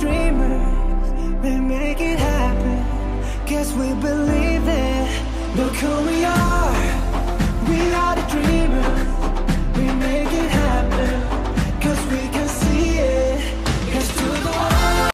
dreamers, we make it happen. Guess we believe it. Look who we are.